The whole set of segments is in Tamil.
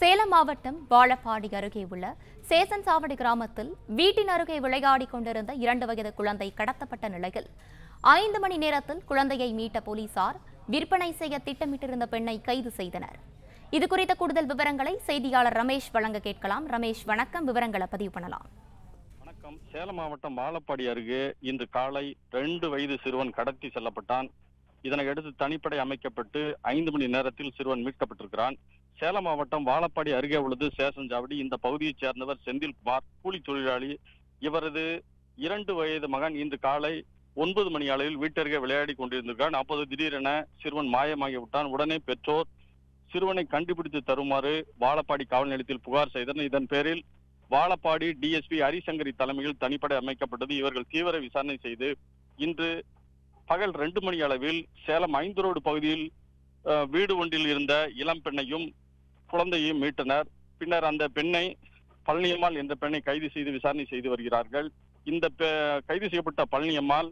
சேலம் மாவட்டம் வாழப்பாடி அருகே உள்ள சேசன் சாவடி கிராமத்தில் வீட்டின் அருகே விளையாடிக் கொண்டிருந்த இரண்டு வயது குழந்தை கடத்தப்பட்ட நிலையில் ஐந்து மணி நேரத்தில் குழந்தையை மீட்ட போலீசார் விற்பனை செய்ய திட்டமிட்டிருந்த பெண்ணை கைது செய்தனர். இது குறித்த கூடுதல் விவரங்களை செய்தியாளர் ரமேஷ் வழங்க கேட்கலாம். ரமேஷ் வணக்கம். விவரங்களை பதிவு பண்ணலாம். வணக்கம். சேலம் மாவட்டம் வாழப்பாடி அருகே இன்று காலை ரெண்டு வயது சிறுவன் கடத்தி செல்லப்பட்டான். இதனையடுத்து தனிப்படை அமைக்கப்பட்டு ஐந்து மணி நேரத்தில் சிறுவன் மீட்கப்பட்டிருக்கிறான். சேலம் மாவட்டம் வாழப்பாடி அருகே உள்ளது. சேஷஞ்சாவடி இந்த பகுதியைச் சேர்ந்தவர் செந்தில் குமார் கூலி தொழிலாளி. இவரது இரண்டு வயது மகன் இன்று காலை ஒன்பது மணி அளவில் வீட்டருகே விளையாடி கொண்டிருந்திருக்கான் அப்போது திடீரென சிறுவன் மாயமாகி விட்டான். உடனே பெற்றோர் சிறுவனை கண்டுபிடித்து தருமாறு வாழப்பாடி காவல் நிலையத்தில் புகார் செய்தனர். இதன் பேரில் வாழப்பாடி டிஎஸ்பி ஹரிசங்கரி தலைமையில் தனிப்படை அமைக்கப்பட்டது. இவர்கள் தீவிர விசாரணை செய்து இன்று பகல் ரெண்டு மணி அளவில் சேலம் ஐந்து ரோடு பகுதியில் வீடு ஒன்றில் இருந்த இளம் பெண்ணையும் குழந்தையையும் மீட்டனர். பின்னர் அந்த பெண்ணை பழனியம்மாள் என்ற பெண்ணை கைது செய்து விசாரணை செய்து வருகிறார்கள். இந்த பெ- கைது செய்யப்பட்ட பழனியம்மாள்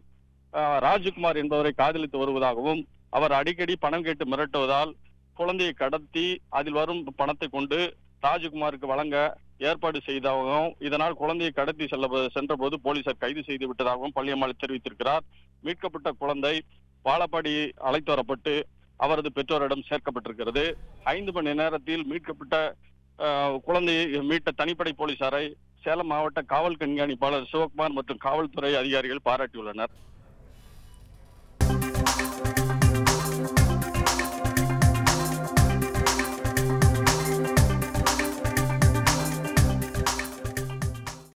ராஜ்குமார் என்பவரை காதலித்து வருவதாகவும் அவர் அடிக்கடி பணம் கேட்டு மிரட்டுவதால் குழந்தையை கடத்தி அதில் வரும் பணத்தை கொண்டு ராஜ்குமாருக்கு வழங்க ஏற்பாடு செய்ததாகவும் இதனால் குழந்தையை கடத்தி செல்ல சென்ற போது போலீசார் கைது செய்து விட்டதாகவும் பள்ளியம்மாள் தெரிவித்திருக்கிறார். மீட்கப்பட்ட குழந்தை வாழப்பாடி அழைத்து வரப்பட்டு அவரது பெற்றோரிடம் சேர்க்கப்பட்டிருக்கிறது. ஐந்து மணி நேரத்தில் மீட்கப்பட்ட குழந்தையை மீட்ட தனிப்படை போலீசாரை சேலம் மாவட்ட காவல் கண்காணிப்பாளர் சிவகுமார் மற்றும் காவல்துறை அதிகாரிகள் பாராட்டியுள்ளனர்.